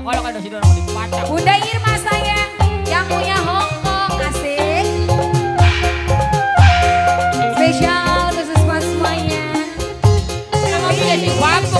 kolok-kolok ada sih orang dipacak. Bunda Irma sayang yang punya Hongkong asik. Spesial khusus buat semuanya. Nama milih si bapuk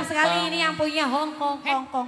mantap sekali ini yang punya Hong Kong, Hong Kong.